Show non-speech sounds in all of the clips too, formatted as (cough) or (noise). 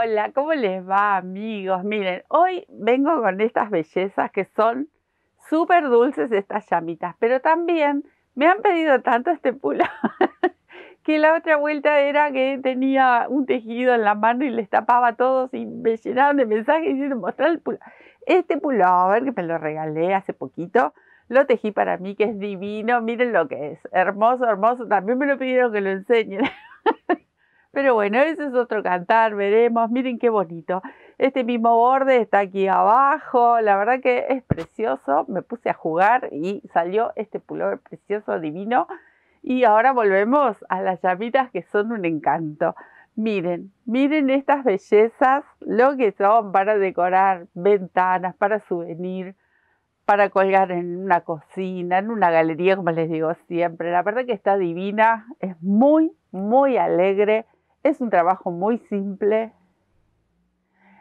Hola, ¿cómo les va amigos? Miren, hoy vengo con estas bellezas que son súper dulces estas llamitas, pero también me han pedido tanto este pulo (laughs) que la otra vuelta era que tenía un tejido en la mano y les tapaba todos y me llenaban de mensajes diciendo mostrar el pulo. Este pullover que me lo regalé hace poquito, lo tejí para mí que es divino, miren lo que es, hermoso, hermoso, también me lo pidieron que lo enseñen. (laughs) Pero bueno, ese es otro cantar, veremos. Miren qué bonito. Este mismo borde está aquí abajo. La verdad que es precioso. Me puse a jugar y salió este pullover precioso, divino. Y ahora volvemos a las llamitas que son un encanto. Miren, miren estas bellezas, lo que son para decorar ventanas, para souvenir, para colgar en una cocina, en una galería, como les digo siempre. La verdad que está divina, es muy, muy alegre es un trabajo muy simple.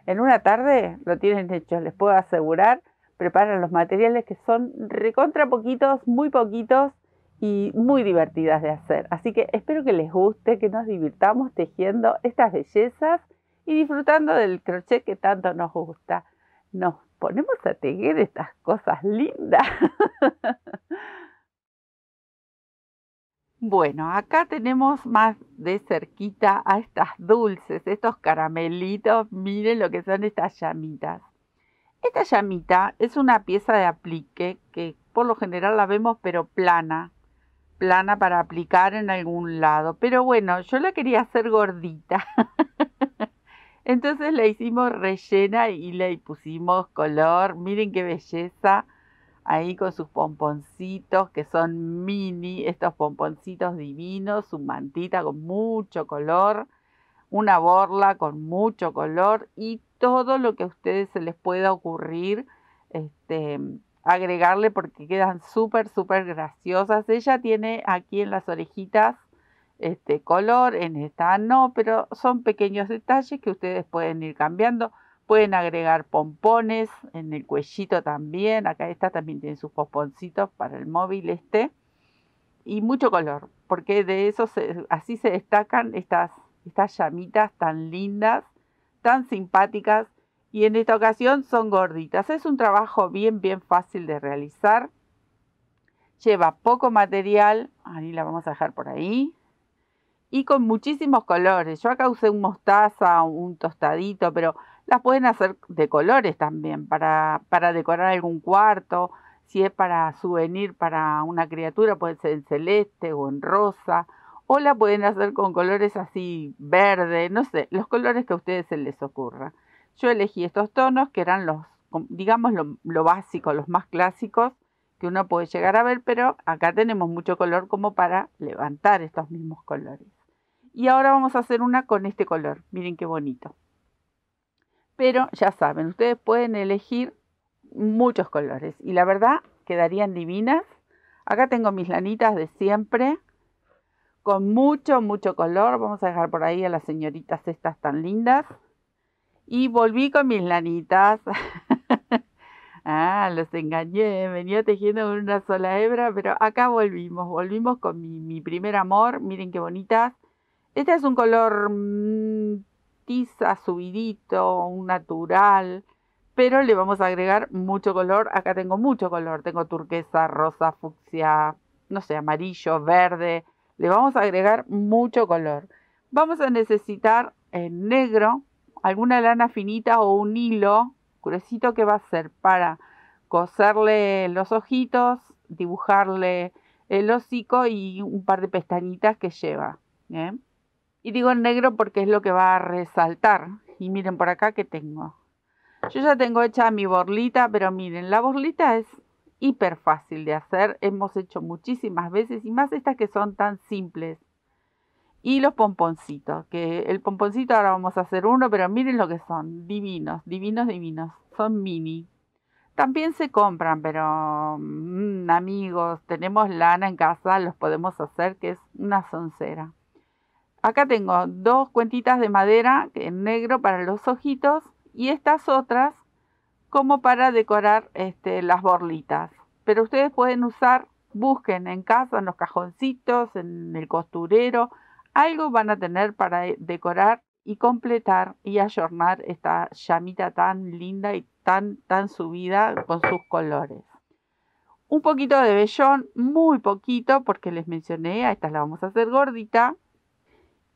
En una tarde lo tienen hecho, les puedo asegurar. Preparan los materiales que son recontra poquitos, muy poquitos y muy divertidas de hacer. Así que espero que les guste, que nos divirtamos tejiendo estas bellezas y disfrutando del crochet que tanto nos gusta. Nos ponemos a tejer estas cosas lindas. (laughs) Bueno, acá tenemos más de cerquita a estas dulces, estos caramelitos. Miren lo que son estas llamitas. Esta llamita es una pieza de aplique que por lo general la vemos pero plana, plana para aplicar en algún lado. Pero bueno, yo la quería hacer gordita. (laughs) Entonces la hicimos rellena y le pusimos color. Miren qué belleza ahí con sus pomponcitos que son mini, estos pomponcitos divinos, su mantita con mucho color, una borla con mucho color y todo lo que a ustedes se les pueda ocurrir, este, agregarle porque quedan súper, súper graciosas. Ella tiene aquí en las orejitas este color, en esta no, pero son pequeños detalles que ustedes pueden ir cambiando. Pueden agregar pompones en el cuellito también. Acá está también tiene sus pomponcitos para el móvil este. Y mucho color, porque de eso así se destacan estas, estas llamitas tan lindas, tan simpáticas. Y en esta ocasión son gorditas. Es un trabajo bien, bien fácil de realizar. Lleva poco material. Ahí la vamos a dejar por ahí y con muchísimos colores. Yo acá usé un mostaza, un tostadito, pero las pueden hacer de colores también para, para decorar algún cuarto. Si es para souvenir para una criatura, puede ser en celeste o en rosa. O la pueden hacer con colores así verde, no sé, los colores que a ustedes se les ocurra. Yo elegí estos tonos que eran los, digamos, lo, lo básico, los más clásicos que uno puede llegar a ver, pero acá tenemos mucho color como para levantar estos mismos colores. Y ahora vamos a hacer una con este color. Miren qué bonito. Pero ya saben, ustedes pueden elegir muchos colores y la verdad quedarían divinas. Acá tengo mis lanitas de siempre con mucho, mucho color. Vamos a dejar por ahí a las señoritas estas tan lindas. Y volví con mis lanitas. (laughs) ah, los engañé. Venía tejiendo con una sola hebra, pero acá volvimos. Volvimos con mi, mi primer amor. Miren qué bonitas. Este es un color mm, subidito, un natural, pero le vamos a agregar mucho color. Acá tengo mucho color, tengo turquesa, rosa, fucsia, no sé, amarillo, verde. Le vamos a agregar mucho color. Vamos a necesitar en negro alguna lana finita o un hilo gruesito que va a ser para coserle los ojitos, dibujarle el hocico y un par de pestañitas que lleva. Y digo en negro porque es lo que va a resaltar. Y miren por acá que tengo. Yo ya tengo hecha mi borlita, pero miren, la borlita es hiper fácil de hacer. Hemos hecho muchísimas veces y más estas que son tan simples. Y los pomponcitos, que el pomponcito ahora vamos a hacer uno, pero miren lo que son, divinos, divinos, divinos. Son mini. También se compran, pero mm, amigos, tenemos lana en casa, los podemos hacer, que es una soncera. Acá tengo dos cuentitas de madera en negro para los ojitos y estas otras como para decorar este, las borlitas. Pero ustedes pueden usar, busquen en casa, en los cajoncitos, en el costurero, algo van a tener para decorar y completar y ayornar esta llamita tan linda y tan, tan subida con sus colores. Un poquito de vellón, muy poquito, porque les mencioné, a esta la vamos a hacer gordita.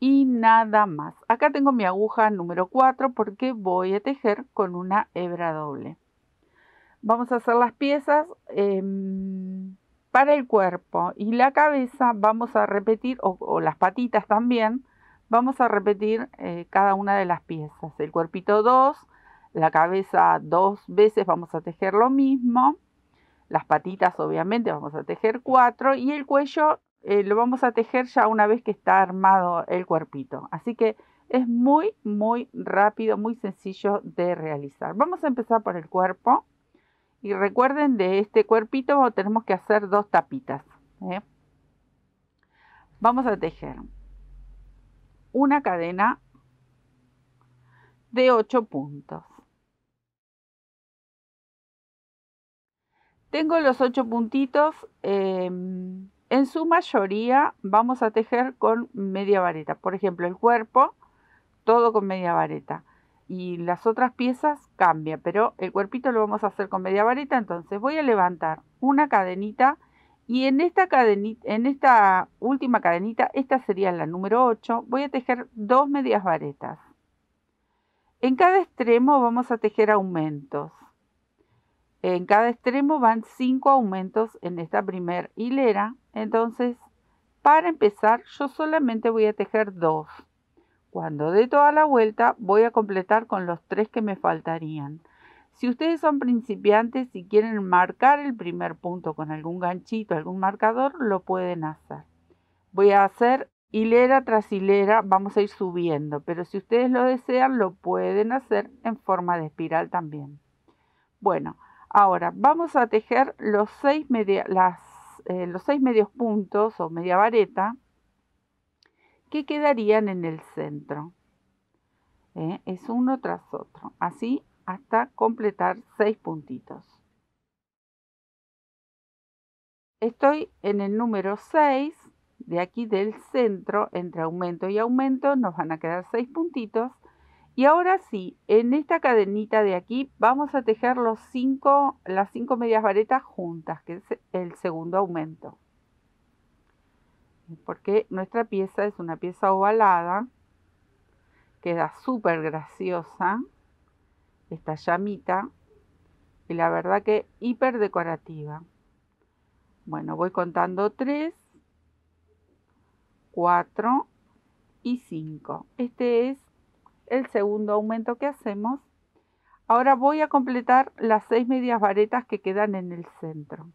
Y nada más. Acá tengo mi aguja número 4 porque voy a tejer con una hebra doble. Vamos a hacer las piezas em, para el cuerpo y la cabeza vamos a repetir, o, las patitas también, vamos a repetir eh, cada una de las piezas. El cuerpito 2, la cabeza dos veces vamos a tejer lo mismo. Las patitas obviamente vamos a tejer cuatro y el cuello eh, lo vamos a tejer ya una vez que está armado el cuerpito. Así que es muy, muy rápido, muy sencillo de realizar. Vamos a empezar por el cuerpo. Y recuerden, de este cuerpito tenemos que hacer dos tapitas. ¿eh? Vamos a tejer una cadena de 8 puntos. Tengo los 8 puntitos. Em, en su mayoría vamos a tejer con media vareta. Por ejemplo, el cuerpo, todo con media vareta y las otras piezas cambia, pero el cuerpito lo vamos a hacer con media vareta, entonces voy a levantar una cadenita y en esta en esta última cadenita, esta sería la número 8, voy a tejer dos medias varetas. En cada extremo vamos a tejer aumentos. En cada extremo van 5 aumentos en esta primera hilera, entonces para empezar yo solamente voy a tejer dos. Cuando dé toda la vuelta voy a completar con los tres que me faltarían. Si ustedes son principiantes y quieren marcar el primer punto con algún ganchito, algún marcador, lo pueden hacer. Voy a hacer hilera tras hilera, vamos a ir subiendo, pero si ustedes lo desean, lo pueden hacer en forma de espiral también. Bueno, ahora vamos a tejer los seis, eh, los seis medios puntos o media vareta que quedarían en el centro. ¿eh? Es uno tras otro, así hasta completar seis puntitos. Estoy en el número 6, de aquí del centro, entre aumento y aumento, nos van a quedar seis puntitos. Y ahora sí, en esta cadenita de aquí vamos a tejer los cinco, las cinco medias varetas juntas, que es el segundo aumento porque nuestra pieza es una pieza ovalada, queda súper graciosa esta llamita y la verdad que hiper decorativa. Bueno, voy contando 3, 4 y 5. Este es el segundo aumento que hacemos. Ahora voy a completar las 6 medias varetas que quedan en el centro.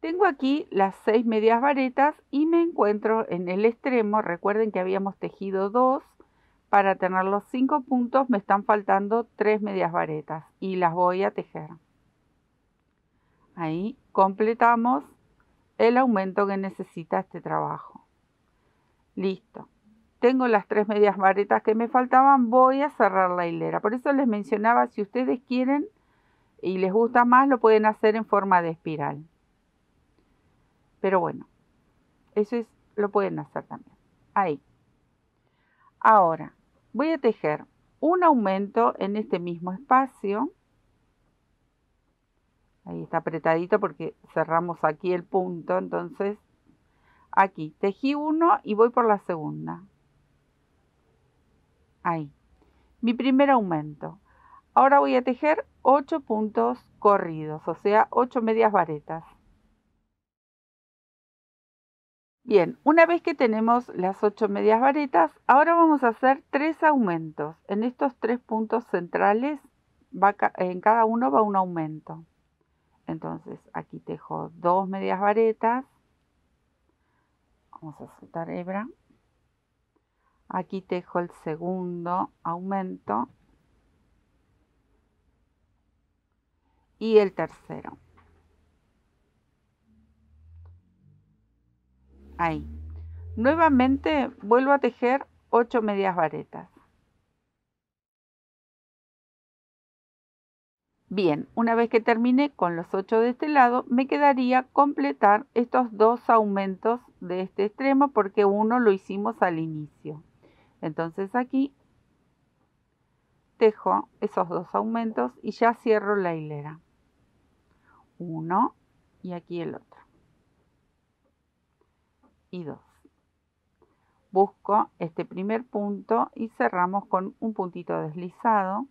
Tengo aquí las seis medias varetas y me encuentro en el extremo. Recuerden que habíamos tejido dos. Para tener los cinco puntos me están faltando tres medias varetas y las voy a tejer. Ahí completamos el aumento que necesita este trabajo. Listo. Tengo las tres medias varetas que me faltaban. Voy a cerrar la hilera. Por eso les mencionaba, si ustedes quieren y les gusta más, lo pueden hacer en forma de espiral. Pero bueno, eso es, lo pueden hacer también. Ahí. Ahora, voy a tejer un aumento en este mismo espacio. Ahí está apretadito porque cerramos aquí el punto. Entonces, aquí tejí uno y voy por la segunda. Ahí. Mi primer aumento. Ahora voy a tejer 8 puntos corridos, o sea, 8 medias varetas. Bien, una vez que tenemos las ocho medias varetas, ahora vamos a hacer tres aumentos. En estos tres puntos centrales, en cada uno va un aumento. Entonces, aquí tejo dos medias varetas. Vamos a soltar hebra. Aquí tejo el segundo aumento. Y el tercero. ahí. Nuevamente vuelvo a tejer 8 medias varetas. Bien, una vez que terminé con los 8 de este lado, me quedaría completar estos dos aumentos de este extremo porque uno lo hicimos al inicio. Entonces aquí tejo esos dos aumentos y ya cierro la hilera. Uno y aquí el otro. Y dos. Busco este primer punto y cerramos con un puntito deslizado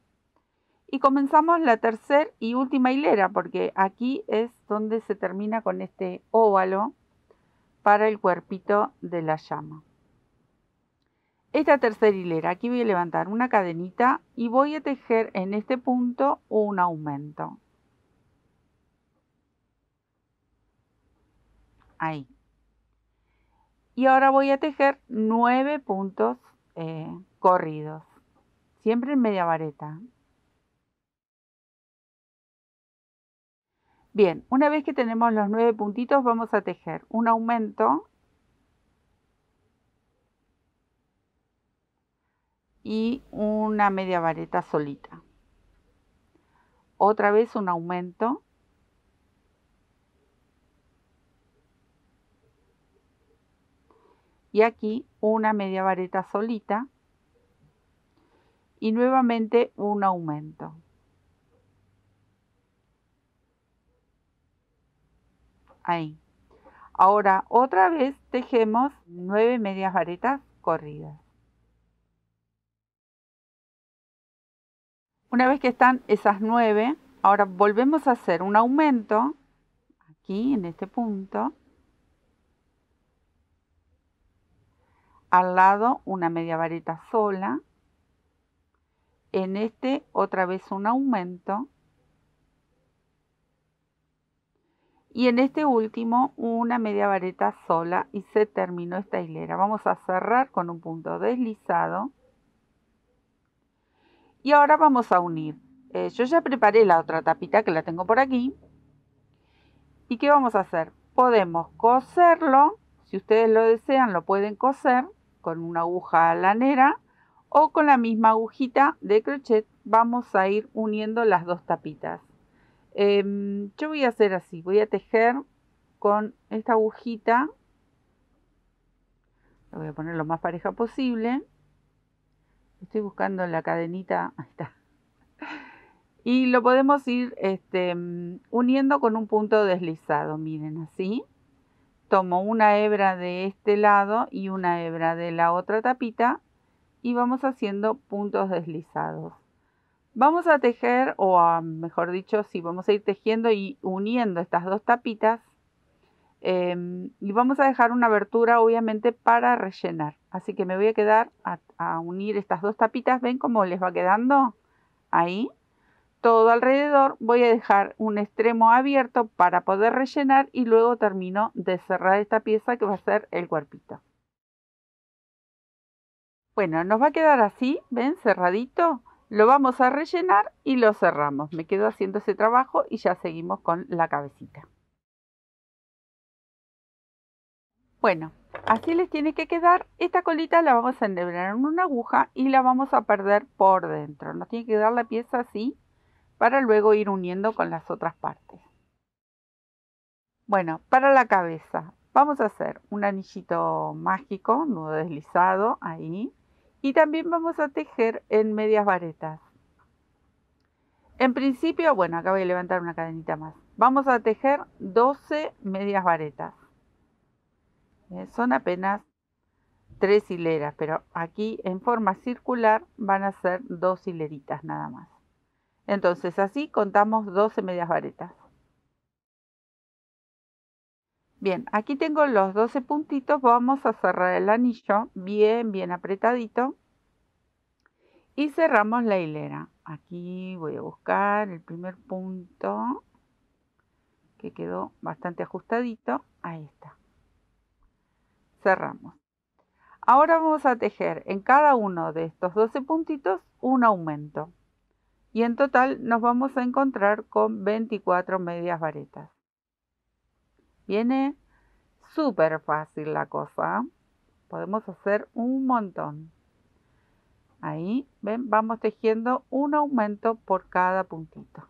y comenzamos la tercera y última hilera, porque aquí es donde se termina con este óvalo para el cuerpito de la llama. Esta tercera hilera, aquí voy a levantar una cadenita y voy a tejer en este punto un aumento. Ahí. Y ahora voy a tejer nueve puntos eh, corridos, siempre en media vareta. Bien, una vez que tenemos los nueve puntitos vamos a tejer un aumento y una media vareta solita. Otra vez un aumento. Y aquí una media vareta solita. Y nuevamente un aumento. ahí. Ahora otra vez tejemos nueve medias varetas corridas. Una vez que están esas nueve, ahora volvemos a hacer un aumento aquí en este punto. Al lado una media vareta sola. En este otra vez un aumento y en este último una media vareta sola y se terminó esta hilera. Vamos a cerrar con un punto deslizado y ahora vamos a unir. Eh, yo ya preparé la otra tapita que la tengo por aquí. ¿Y qué vamos a hacer? Podemos coserlo, si ustedes lo desean lo pueden coser con una aguja lanera o con la misma agujita de crochet vamos a ir uniendo las dos tapitas. Em, yo voy a hacer así, voy a tejer con esta agujita, la voy a poner lo más pareja posible, estoy buscando la cadenita, ahí está, y lo podemos ir este, uniendo con un punto deslizado, miren así, tomo una hebra de este lado y una hebra de la otra tapita y vamos haciendo puntos deslizados. Vamos a tejer, o mejor dicho, sí, vamos a ir tejiendo y uniendo estas dos tapitas. Em, y vamos a dejar una abertura, obviamente, para rellenar. Así que me voy a quedar a, a unir estas dos tapitas. ¿Ven cómo les va quedando? Ahí. Todo alrededor voy a dejar un extremo abierto para poder rellenar y luego termino de cerrar esta pieza que va a ser el cuerpito. Bueno, nos va a quedar así, ¿ven? Cerradito. Lo vamos a rellenar y lo cerramos. Me quedo haciendo ese trabajo y ya seguimos con la cabecita. Bueno, así les tiene que quedar. Esta colita la vamos a enhebrar en una aguja y la vamos a perder por dentro. Nos tiene que dar la pieza así para luego ir uniendo con las otras partes. Bueno, para la cabeza vamos a hacer un anillito mágico, nudo deslizado ahí y también vamos a tejer en medias varetas. En principio, bueno, acá voy a levantar una cadenita más. Vamos a tejer 12 medias varetas. Eh, son apenas tres hileras, pero aquí en forma circular van a ser dos hileritas nada más. Entonces así contamos 12 medias varetas. Bien, aquí tengo los 12 puntitos, vamos a cerrar el anillo bien, bien apretadito y cerramos la hilera. Aquí voy a buscar el primer punto que quedó bastante ajustadito, ahí está. Cerramos. Ahora vamos a tejer en cada uno de estos 12 puntitos un aumento y en total nos vamos a encontrar con 24 medias varetas. Viene súper fácil la cosa. Podemos hacer un montón. Ahí, ven, vamos tejiendo un aumento por cada puntito.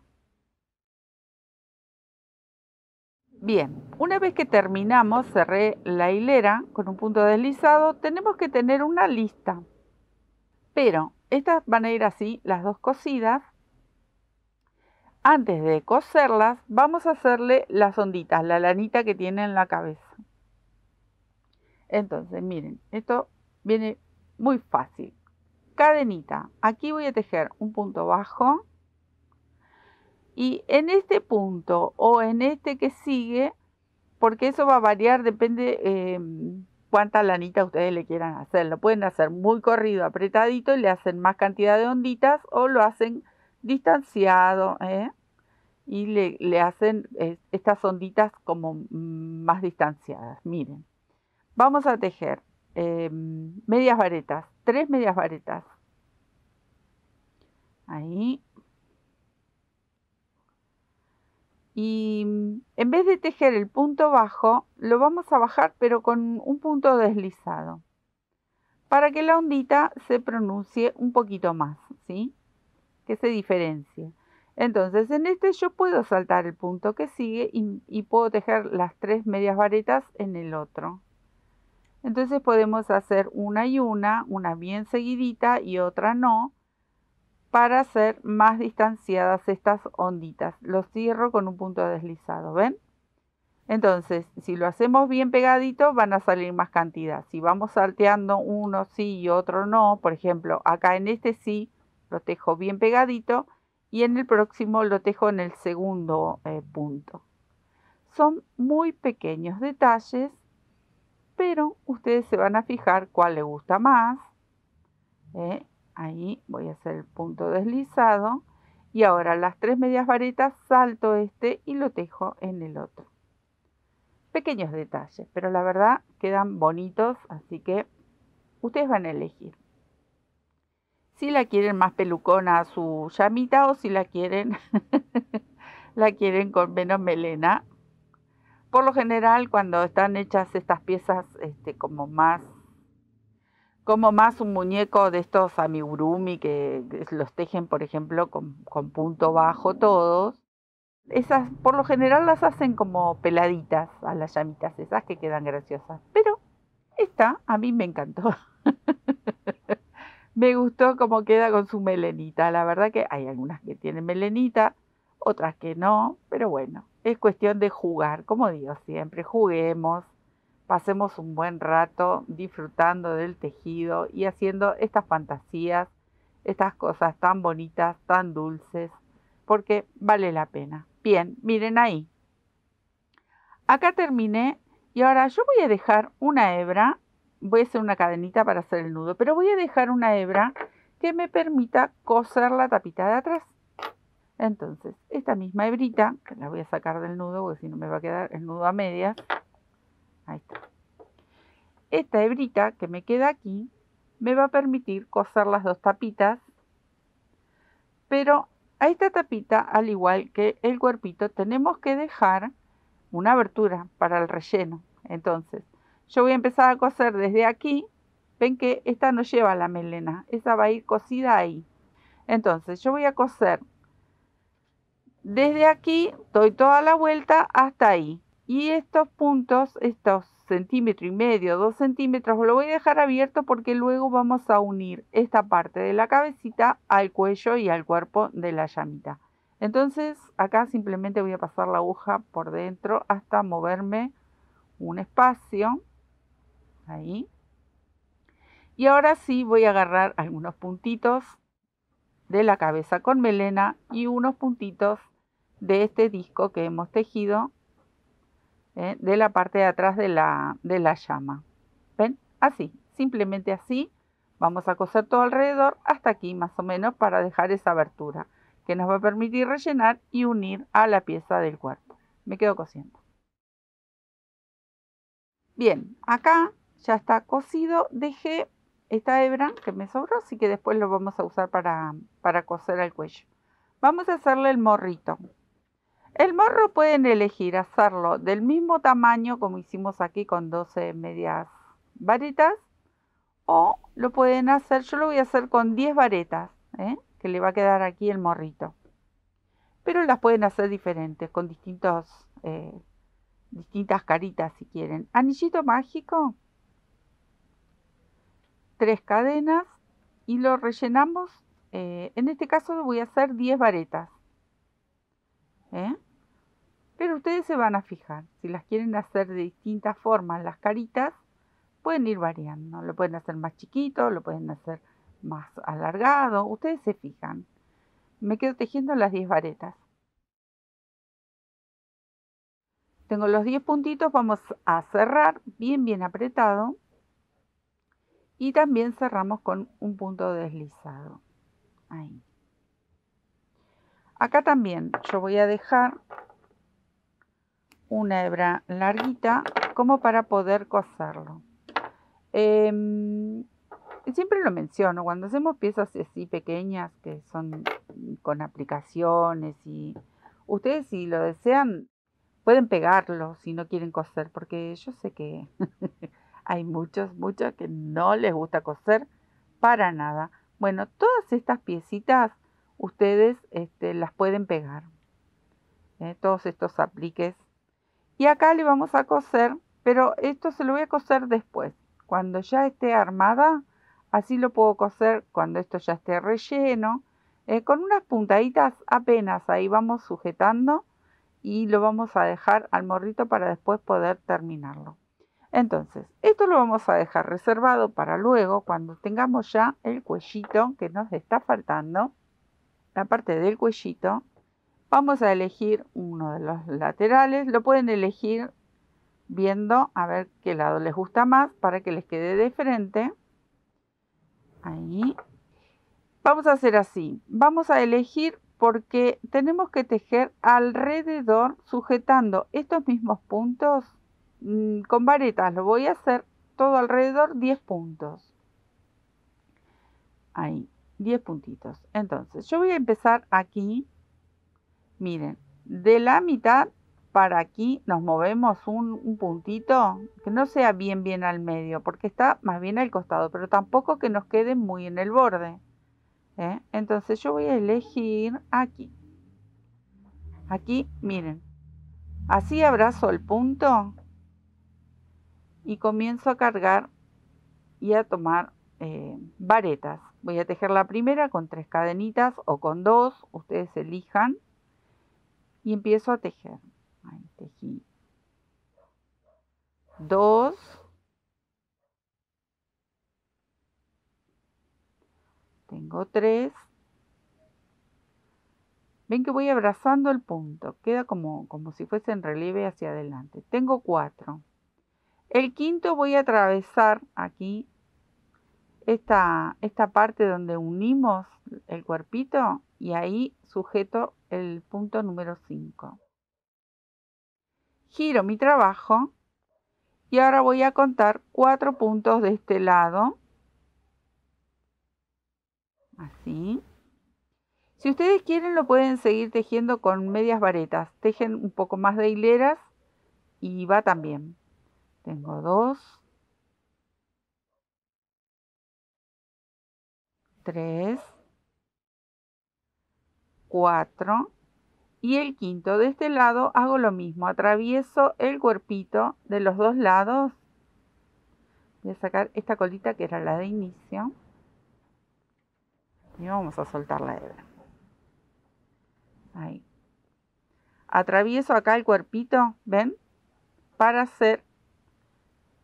Bien, una vez que terminamos, cerré la hilera con un punto deslizado, tenemos que tener una lista. Pero estas van a ir así, las dos cosidas. Antes de coserlas, vamos a hacerle las onditas, la lanita que tiene en la cabeza. Entonces, miren, esto viene muy fácil. Cadenita, aquí voy a tejer un punto bajo y en este punto o en este que sigue, porque eso va a variar, depende eh, cuánta lanita ustedes le quieran hacer. Lo pueden hacer muy corrido, apretadito y le hacen más cantidad de onditas o lo hacen distanciado ¿eh? y le, hacen eh, estas onditas como más distanciadas. Miren, vamos a tejer medias varetas, tres medias varetas. Ahí y mm, en vez de tejer el punto bajo, lo vamos a bajar pero con un punto deslizado para que la ondita se pronuncie un poquito más, ¿sí? Que se diferencie. Entonces en este yo puedo saltar el punto que sigue y, y puedo tejer las tres medias varetas en el otro. Entonces podemos hacer una y una, una bien seguidita y otra no, para hacer más distanciadas estas onditas. Los cierro con un punto deslizado, ¿ven? Entonces, si lo hacemos bien pegadito, van a salir más cantidad. Si vamos salteando uno sí y otro no, por ejemplo, acá en este sí lo tejo bien pegadito y en el próximo lo tejo en el segundo eh, punto. Son muy pequeños detalles, pero ustedes se van a fijar cuál les gusta más. ¿eh? Ahí voy a hacer el punto deslizado y ahora las tres medias varetas salto este y lo tejo en el otro. Pequeños detalles pero la verdad quedan bonitos así que ustedes van a elegir. Si la quieren más pelucona a su llamita o si la quieren (laughs) la quieren con menos melena. Por lo general cuando están hechas estas piezas este, como más como más un muñeco de estos amigurumi que, los tejen, por ejemplo, con, punto bajo todos. Esas, por lo general las hacen como peladitas a las llamitas esas que quedan graciosas. Pero esta a mí me encantó. (laughs) me gustó cómo queda con su melenita. La verdad que hay algunas que tienen melenita, otras que no, pero bueno, es cuestión de jugar, como digo siempre, juguemos pasemos un buen rato disfrutando del tejido y haciendo estas fantasías, estas cosas tan bonitas, tan dulces, porque vale la pena. Bien, miren ahí. Acá terminé y ahora yo voy a dejar una hebra, voy a hacer una cadenita para hacer el nudo, pero voy a dejar una hebra que me permita coser la tapita de atrás. Entonces, esta misma hebrita, que la voy a sacar del nudo, porque si no me va a quedar el nudo a medias, Esta hebrita que me queda aquí me va a permitir coser las dos tapitas, pero a esta tapita, al igual que el cuerpito, tenemos que dejar una abertura para el relleno. Entonces, yo voy a empezar a coser desde aquí. Ven que esta no lleva la melena, esa va a ir cosida ahí. Entonces, yo voy a coser desde aquí, doy toda la vuelta hasta ahí. Y estos puntos, estos centímetro y medio, dos centímetros, lo voy a dejar abierto porque luego vamos a unir esta parte de la cabecita al cuello y al cuerpo de la llamita. Entonces acá simplemente voy a pasar la aguja por dentro hasta moverme un espacio. Ahí. Y ahora sí voy a agarrar algunos puntitos de la cabeza con melena y unos puntitos de este disco que hemos tejido ¿eh? de la parte de atrás de la, de la llama. ¿Ven? Así, simplemente así. Vamos a coser todo alrededor hasta aquí más o menos para dejar esa abertura que nos va a permitir rellenar y unir a la pieza del cuerpo. Me quedo cosiendo. Bien, acá ya está cosido. Dejé esta hebra que me sobró, así que después lo vamos a usar para, para coser el cuello. Vamos a hacerle el morrito. El morro pueden elegir hacerlo del mismo tamaño como hicimos aquí con 12 medias varetas o lo pueden hacer, yo lo voy a hacer con 10 varetas, ¿eh? que le va a quedar aquí el morrito. Pero las pueden hacer diferentes, con distintos eh, distintas caritas si quieren. Anillito mágico, tres cadenas y lo rellenamos. Eh, en este caso voy a hacer 10 varetas. ¿Eh? Pero ustedes se van a fijar. Si las quieren hacer de distintas formas, las caritas, pueden ir variando. Lo pueden hacer más chiquito, lo pueden hacer más alargado. Ustedes se fijan. Me quedo tejiendo las 10 varetas. Tengo los 10 puntitos, vamos a cerrar bien bien apretado y también cerramos con un punto deslizado. Ahí. Acá también yo voy a dejar una hebra larguita como para poder coserlo. Em, siempre lo menciono, cuando hacemos piezas así pequeñas que son con aplicaciones y ustedes si lo desean pueden pegarlo si no quieren coser, porque yo sé que (laughs) hay muchos, muchos que no les gusta coser para nada. Bueno, todas estas piecitas ustedes este, las pueden pegar. ¿eh? Todos estos apliques. Y acá le vamos a coser, pero esto se lo voy a coser después. Cuando ya esté armada, así lo puedo coser cuando esto ya esté relleno. Eh, con unas puntaditas apenas ahí vamos sujetando y lo vamos a dejar al morrito para después poder terminarlo. Entonces, esto lo vamos a dejar reservado para luego, cuando tengamos ya el cuellito que nos está faltando, la parte del cuellito, vamos a elegir uno de los laterales, lo pueden elegir viendo a ver qué lado les gusta más para que les quede de frente. Ahí. Vamos a hacer así, vamos a elegir porque tenemos que tejer alrededor sujetando estos mismos puntos Mm, con varetas lo voy a hacer todo alrededor 10 puntos. Ahí, 10 puntitos. Entonces, yo voy a empezar aquí. Miren, de la mitad para aquí nos movemos un, puntito que no sea bien bien al medio, porque está más bien al costado, pero tampoco que nos quede muy en el borde. ¿eh? Entonces yo voy a elegir aquí. Aquí, miren. Así abrazo el punto y comienzo a cargar y a tomar eh, varetas. Voy a tejer la primera con tres cadenitas o con dos, ustedes elijan. Y empiezo a tejer. Ahí tejí. Dos. Tengo tres. Ven que voy abrazando el punto. Queda como, como si fuese en relieve hacia adelante. Tengo cuatro. El quinto voy a atravesar aquí esta, esta parte donde unimos el cuerpito y ahí sujeto el punto número 5. Giro mi trabajo y ahora voy a contar cuatro puntos de este lado. Así. Si ustedes quieren lo pueden seguir tejiendo con medias varetas. Tejen un poco más de hileras y va también. Tengo dos, tres, cuatro y el quinto de este lado hago lo mismo, atravieso el cuerpito de los dos lados. Voy a sacar esta colita que era la de inicio y vamos a soltar la hebra. Ahí. Atravieso acá el cuerpito, ¿ven? Para hacer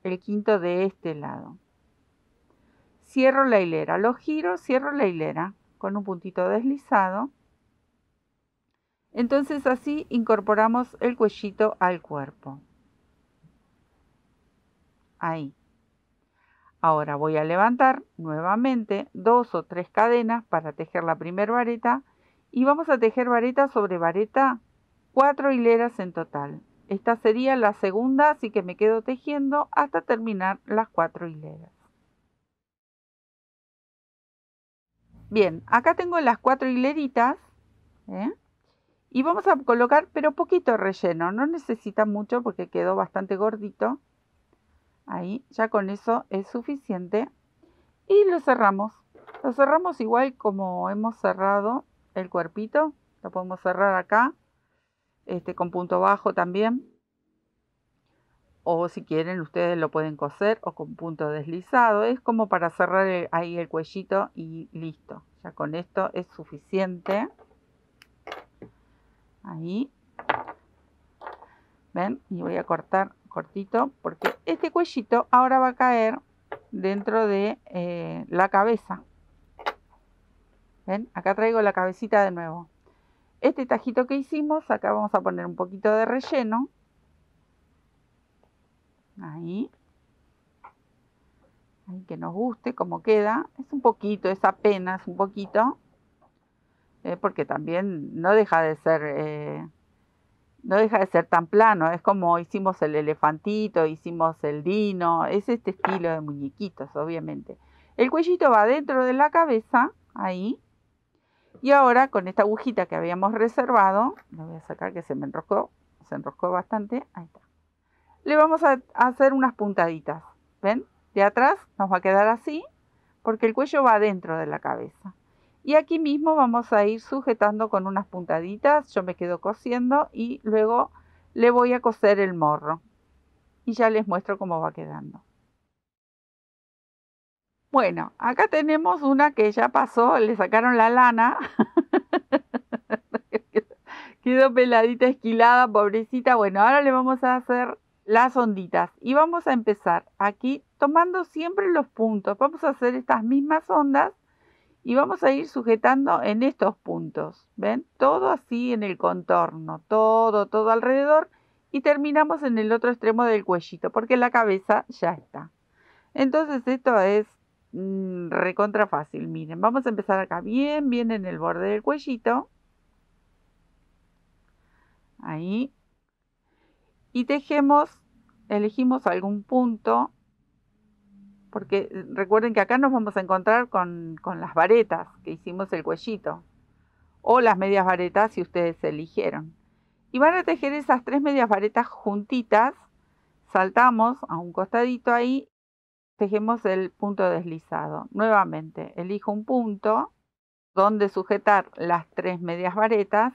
el quinto de este lado. Cierro la hilera, lo giro, cierro la hilera con un puntito deslizado. Entonces así incorporamos el cuellito al cuerpo. Ahí. Ahora voy a levantar nuevamente dos o tres cadenas para tejer la primera vareta y vamos a tejer vareta sobre vareta cuatro hileras en total. Esta sería la segunda, así que me quedo tejiendo hasta terminar las cuatro hileras. Bien, acá tengo las cuatro hileritas. ¿eh? Y vamos a colocar, pero poquito relleno. No necesita mucho porque quedó bastante gordito. Ahí, ya con eso es suficiente. Y lo cerramos. Lo cerramos igual como hemos cerrado el cuerpito. Lo podemos cerrar acá este, con punto bajo también. O si quieren ustedes lo pueden coser o con punto deslizado. Es como para cerrar ahí el cuellito y listo. Ya con esto es suficiente. Ahí. ¿Ven? Y voy a cortar cortito porque este cuellito ahora va a caer dentro de eh, la cabeza. ¿Ven? Acá traigo la cabecita de nuevo. Este tajito que hicimos, acá vamos a poner un poquito de relleno. Ahí. Ahí que nos guste cómo queda. Es un poquito, es apenas un poquito. Eh, porque también no deja de ser... Eh, no deja de ser tan plano, es como hicimos el elefantito, hicimos el dino, es este estilo de muñequitos, obviamente. El cuellito va dentro de la cabeza, ahí, y ahora con esta agujita que habíamos reservado, lo voy a sacar que se me enroscó, se enroscó bastante, ahí está. Le vamos a hacer unas puntaditas, ¿ven? De atrás nos va a quedar así, porque el cuello va dentro de la cabeza. Y aquí mismo vamos a ir sujetando con unas puntaditas, yo me quedo cosiendo y luego le voy a coser el morro. Y ya les muestro cómo va quedando. Bueno, acá tenemos una que ya pasó, le sacaron la lana. (laughs) Quedó peladita, esquilada, pobrecita. Bueno, ahora le vamos a hacer las onditas. Y vamos a empezar aquí tomando siempre los puntos. Vamos a hacer estas mismas ondas y vamos a ir sujetando en estos puntos. ¿Ven? Todo así en el contorno, todo, todo alrededor. Y terminamos en el otro extremo del cuellito, porque la cabeza ya está. Entonces esto es Mm, recontra fácil. Miren, vamos a empezar acá bien, bien en el borde del cuellito. Ahí. Y tejemos, elegimos algún punto, porque eh, recuerden que acá nos vamos a encontrar con, con las varetas que hicimos el cuellito. O las medias varetas si ustedes eligieron. Y van a tejer esas tres medias varetas juntitas. Saltamos a un costadito ahí tejemos el punto deslizado. Nuevamente, elijo un punto donde sujetar las tres medias varetas.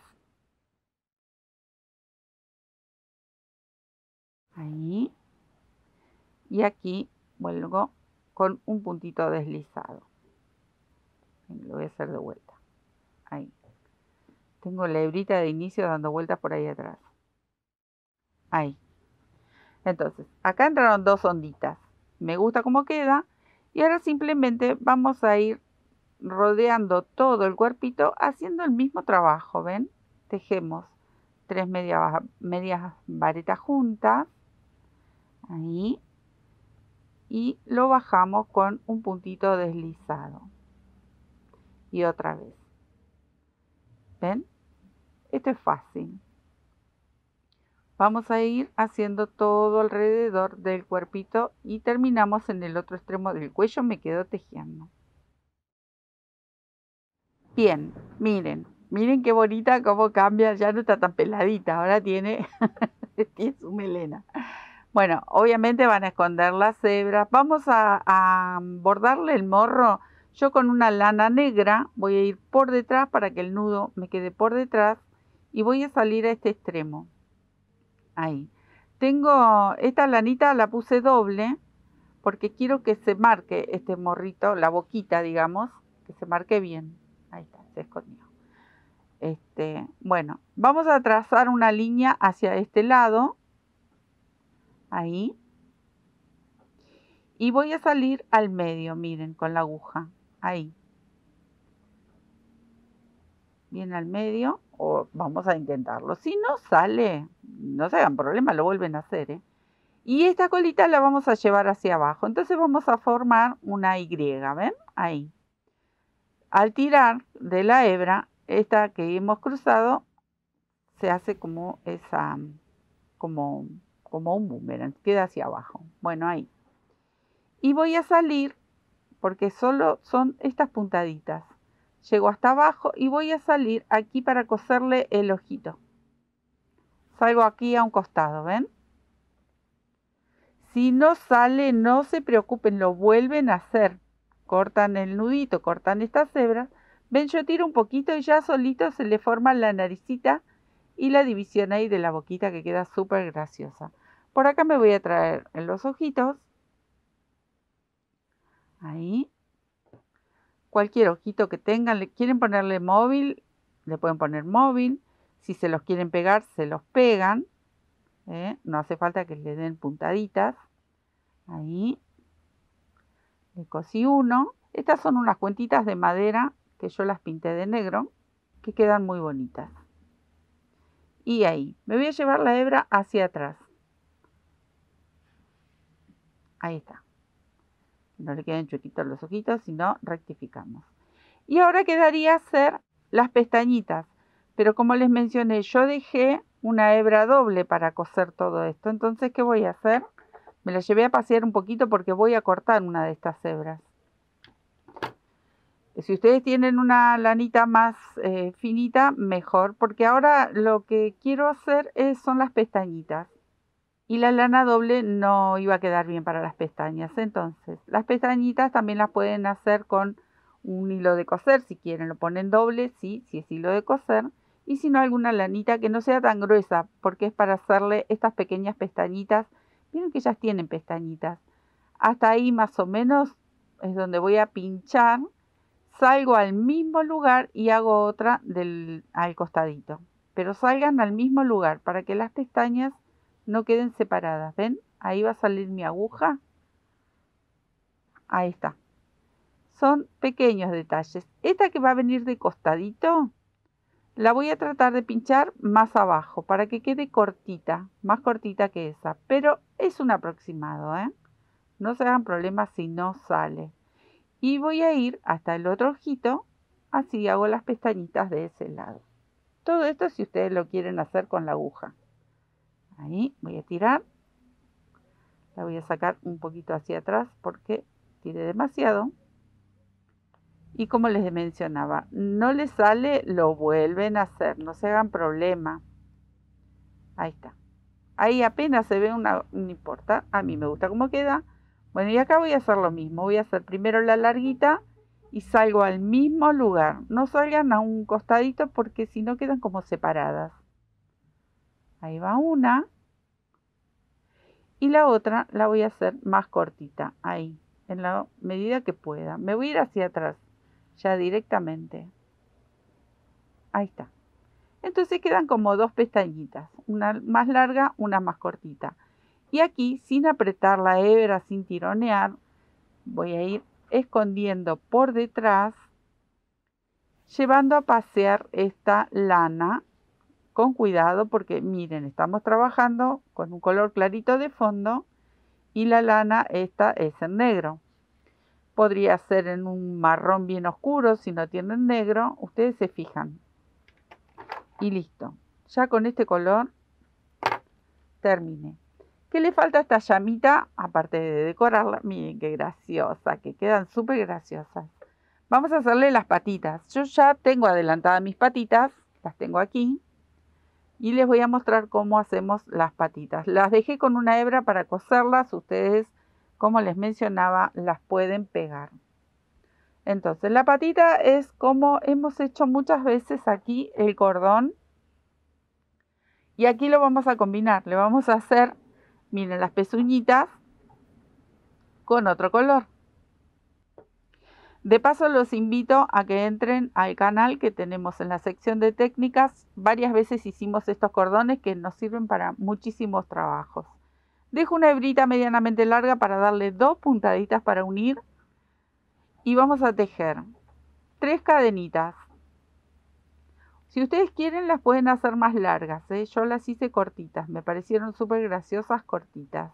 Ahí. Y aquí vuelvo con un puntito deslizado. Lo voy a hacer de vuelta. Ahí. Tengo la hebrita de inicio dando vueltas por ahí atrás. Ahí. Entonces, acá entraron dos onditas me gusta cómo queda. Y ahora simplemente vamos a ir rodeando todo el cuerpito haciendo el mismo trabajo, ¿ven? Tejemos tres medias, medias varetas juntas, ahí, y lo bajamos con un puntito deslizado. Y otra vez. ¿Ven? Esto es fácil. Vamos a ir haciendo todo alrededor del cuerpito y terminamos en el otro extremo del cuello. Me quedo tejiendo. Bien, miren, miren qué bonita cómo cambia. Ya no está tan peladita, ahora tiene, (laughs) tiene su melena. Bueno, obviamente van a esconder las hebras. Vamos a, a bordarle el morro. Yo con una lana negra voy a ir por detrás para que el nudo me quede por detrás y voy a salir a este extremo ahí. Tengo esta lanita, la puse doble porque quiero que se marque este morrito, la boquita, digamos, que se marque bien. Ahí está, se escondió. Este, bueno, vamos a trazar una línea hacia este lado. Ahí. Y voy a salir al medio, miren, con la aguja. Ahí. Bien al medio o vamos a intentarlo. Si no sale, no se hagan problema, lo vuelven a hacer. ¿eh? Y esta colita la vamos a llevar hacia abajo. Entonces vamos a formar una Y, ¿ven? Ahí. Al tirar de la hebra, esta que hemos cruzado, se hace como esa, como, como un boomerang, queda hacia abajo. Bueno, ahí. Y voy a salir, porque solo son estas puntaditas llego hasta abajo y voy a salir aquí para coserle el ojito. Salgo aquí a un costado, ¿ven? Si no sale, no se preocupen, lo vuelven a hacer. Cortan el nudito, cortan estas hebras. Ven, yo tiro un poquito y ya solito se le forma la naricita y la división ahí de la boquita que queda súper graciosa. Por acá me voy a traer los ojitos. Ahí. Cualquier ojito que tengan, quieren ponerle móvil, le pueden poner móvil. Si se los quieren pegar, se los pegan. ¿eh? No hace falta que le den puntaditas. Ahí. Le cosí uno. Estas son unas cuentitas de madera que yo las pinté de negro, que quedan muy bonitas. Y ahí, me voy a llevar la hebra hacia atrás. Ahí está. No le queden chuequitos los ojitos, sino rectificamos. Y ahora quedaría hacer las pestañitas. Pero como les mencioné, yo dejé una hebra doble para coser todo esto. Entonces, ¿qué voy a hacer? Me la llevé a pasear un poquito porque voy a cortar una de estas hebras. Si ustedes tienen una lanita más eh, finita, mejor, porque ahora lo que quiero hacer es, son las pestañitas. Y la lana doble no iba a quedar bien para las pestañas. Entonces, las pestañitas también las pueden hacer con un hilo de coser, si quieren, lo ponen doble, sí, si es hilo de coser. Y si no, alguna lanita que no sea tan gruesa, porque es para hacerle estas pequeñas pestañitas. Miren que ellas tienen pestañitas. Hasta ahí más o menos es donde voy a pinchar salgo al mismo lugar y hago otra del, al costadito. Pero salgan al mismo lugar para que las pestañas no queden separadas. ¿Ven? Ahí va a salir mi aguja. Ahí está. Son pequeños detalles. Esta que va a venir de costadito, la voy a tratar de pinchar más abajo para que quede cortita, más cortita que esa. Pero es un aproximado, ¿eh? No se hagan problemas si no sale y voy a ir hasta el otro ojito, así hago las pestañitas de ese lado. Todo esto si ustedes lo quieren hacer con la aguja. Ahí voy a tirar, la voy a sacar un poquito hacia atrás porque tire demasiado. Y como les mencionaba, no les sale, lo vuelven a hacer, no se hagan problema. Ahí está. Ahí apenas se ve una, no importa, a mí me gusta cómo queda. Bueno, y acá voy a hacer lo mismo. Voy a hacer primero la larguita y salgo al mismo lugar. No salgan a un costadito porque si no quedan como separadas. Ahí va una. Y la otra la voy a hacer más cortita. Ahí, en la medida que pueda. Me voy a ir hacia atrás, ya directamente. Ahí está. Entonces quedan como dos pestañitas. Una más larga, una más cortita. Y aquí, sin apretar la hebra, sin tironear, voy a ir escondiendo por detrás, llevando a pasear esta lana con cuidado porque miren, estamos trabajando con un color clarito de fondo y la lana esta es en negro. Podría ser en un marrón bien oscuro, si no tienen negro, ustedes se fijan. Y listo. Ya con este color terminé. ¿Qué le falta a esta llamita? Aparte de decorarla, miren qué graciosa, que quedan súper graciosas. Vamos a hacerle las patitas. Yo ya tengo adelantadas mis patitas, las tengo aquí. Y les voy a mostrar cómo hacemos las patitas. Las dejé con una hebra para coserlas. Ustedes, como les mencionaba, las pueden pegar. Entonces, la patita es como hemos hecho muchas veces aquí el cordón. Y aquí lo vamos a combinar. Le vamos a hacer Miren las pezuñitas con otro color. De paso los invito a que entren al canal que tenemos en la sección de técnicas. Varias veces hicimos estos cordones que nos sirven para muchísimos trabajos. Dejo una hebrita medianamente larga para darle dos puntaditas para unir y vamos a tejer tres cadenitas si ustedes quieren las pueden hacer más largas, ¿eh? yo las hice cortitas, me parecieron súper graciosas cortitas.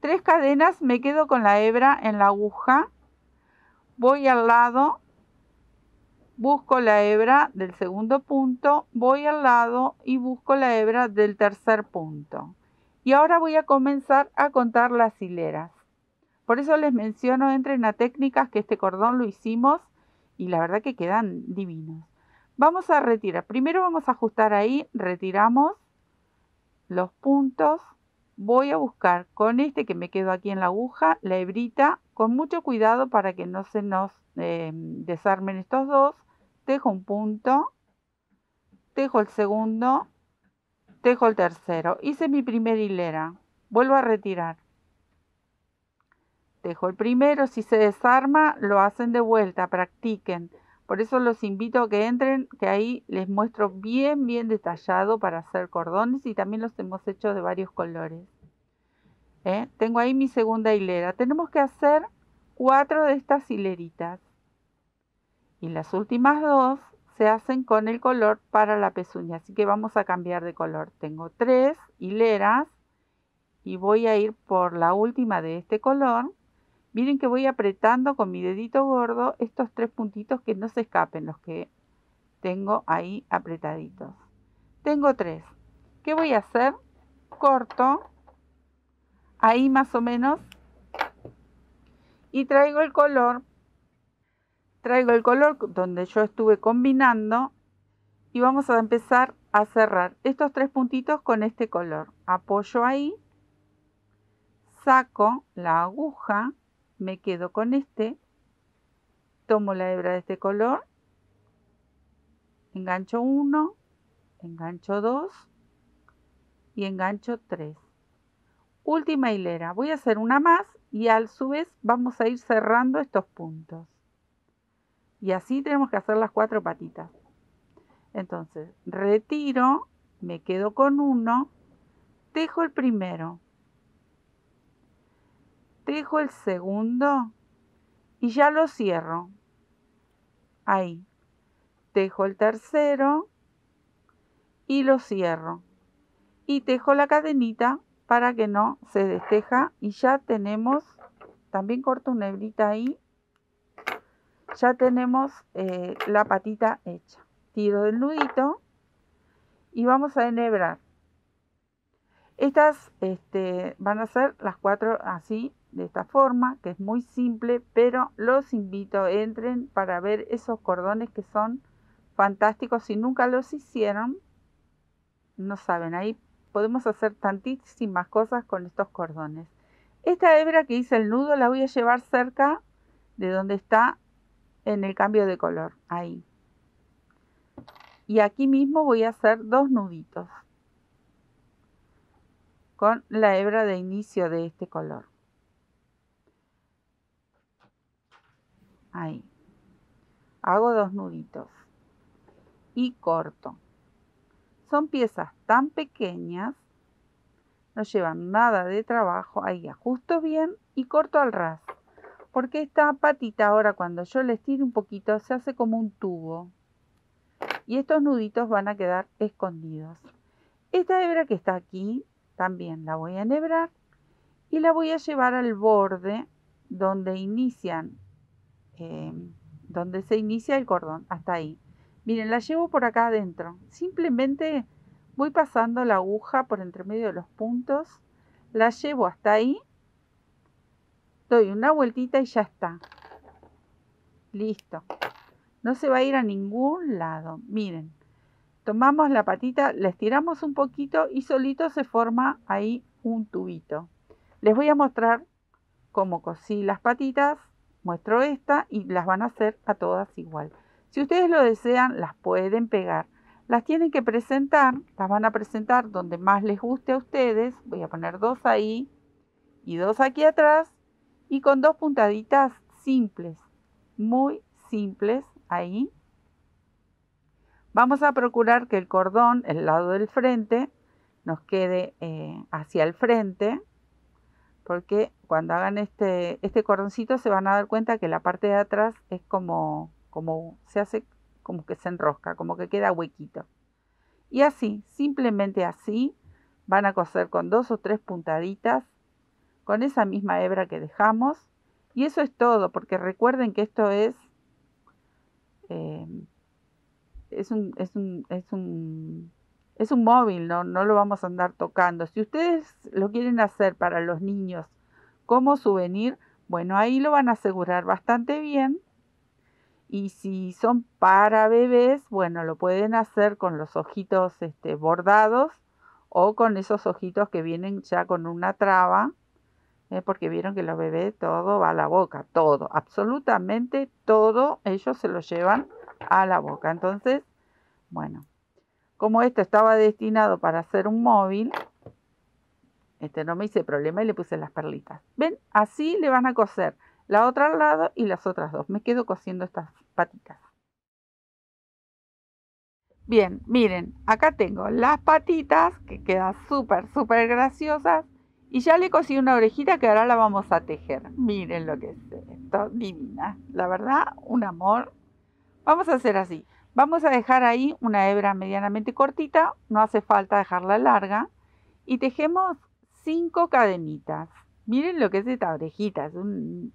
Tres cadenas, me quedo con la hebra en la aguja, voy al lado, busco la hebra del segundo punto, voy al lado y busco la hebra del tercer punto. Y ahora voy a comenzar a contar las hileras. Por eso les menciono, entren a técnicas que este cordón lo hicimos y la verdad que quedan divinos. Vamos a retirar. Primero vamos a ajustar ahí, retiramos los puntos. Voy a buscar con este que me quedo aquí en la aguja, la hebrita, con mucho cuidado para que no se nos eh, desarmen estos dos. Tejo un punto, tejo el segundo, tejo el tercero. Hice mi primera hilera. Vuelvo a retirar. Dejo el primero, si se desarma, lo hacen de vuelta, practiquen. Por eso los invito a que entren, que ahí les muestro bien, bien detallado para hacer cordones y también los hemos hecho de varios colores. ¿Eh? Tengo ahí mi segunda hilera. Tenemos que hacer cuatro de estas hileritas. Y las últimas dos se hacen con el color para la pezuña. Así que vamos a cambiar de color. Tengo tres hileras y voy a ir por la última de este color Miren que voy apretando con mi dedito gordo estos tres puntitos que no se escapen, los que tengo ahí apretaditos. Tengo tres. ¿Qué voy a hacer? Corto, ahí más o menos, y traigo el color, traigo el color donde yo estuve combinando y vamos a empezar a cerrar estos tres puntitos con este color. Apoyo ahí, saco la aguja, me quedo con este, tomo la hebra de este color, engancho 1, engancho 2 y engancho 3. Última hilera, voy a hacer una más y a su vez vamos a ir cerrando estos puntos. Y así tenemos que hacer las cuatro patitas. Entonces, retiro, me quedo con uno, dejo el primero, Dejo el segundo y ya lo cierro. Ahí. Dejo el tercero y lo cierro. Y tejo la cadenita para que no se desteja y ya tenemos, también corto una hebrita ahí, ya tenemos eh, la patita hecha. Tiro del nudito y vamos a enhebrar. Estas este, van a ser las cuatro así de esta forma, que es muy simple, pero los invito, entren para ver esos cordones que son fantásticos. Si nunca los hicieron, no saben, ahí podemos hacer tantísimas cosas con estos cordones. Esta hebra que hice el nudo la voy a llevar cerca de donde está en el cambio de color, ahí. Y aquí mismo voy a hacer dos nuditos con la hebra de inicio de este color. Ahí. Hago dos nuditos y corto. Son piezas tan pequeñas, no llevan nada de trabajo. Ahí ajusto bien y corto al ras. Porque esta patita ahora cuando yo le estiro un poquito se hace como un tubo. Y estos nuditos van a quedar escondidos. Esta hebra que está aquí también la voy a enhebrar y la voy a llevar al borde donde inician Em, donde se inicia el cordón, hasta ahí. Miren, la llevo por acá adentro. Simplemente voy pasando la aguja por entre medio de los puntos, la llevo hasta ahí, doy una vueltita y ya está. Listo. No se va a ir a ningún lado. Miren, tomamos la patita, la estiramos un poquito y solito se forma ahí un tubito. Les voy a mostrar cómo cosí las patitas Muestro esta y las van a hacer a todas igual. Si ustedes lo desean, las pueden pegar. Las tienen que presentar, las van a presentar donde más les guste a ustedes. Voy a poner dos ahí y dos aquí atrás y con dos puntaditas simples, muy simples ahí. Vamos a procurar que el cordón, el lado del frente, nos quede eh, hacia el frente porque cuando hagan este, este cordoncito se van a dar cuenta que la parte de atrás es como, como se hace como que se enrosca, como que queda huequito. Y así, simplemente así, van a coser con dos o tres puntaditas con esa misma hebra que dejamos. Y eso es todo, porque recuerden que esto es, eh, es, un, es, un, es un es un móvil, ¿no? no lo vamos a andar tocando. Si ustedes lo quieren hacer para los niños como souvenir, bueno, ahí lo van a asegurar bastante bien. Y si son para bebés, bueno, lo pueden hacer con los ojitos este, bordados o con esos ojitos que vienen ya con una traba, ¿eh? porque vieron que los bebés todo va a la boca, todo, absolutamente todo, ellos se lo llevan a la boca. Entonces, bueno, como esto estaba destinado para hacer un móvil, Este, no me hice problema y le puse las perlitas. ¿Ven? Así le van a coser la otra al lado y las otras dos. Me quedo cosiendo estas patitas. Bien, miren, acá tengo las patitas que quedan súper, súper graciosas. Y ya le cosí una orejita que ahora la vamos a tejer. Miren lo que es esto, divina. La verdad, un amor. Vamos a hacer así. Vamos a dejar ahí una hebra medianamente cortita, no hace falta dejarla larga. Y tejemos cinco cadenitas. Miren lo que es esta orejita.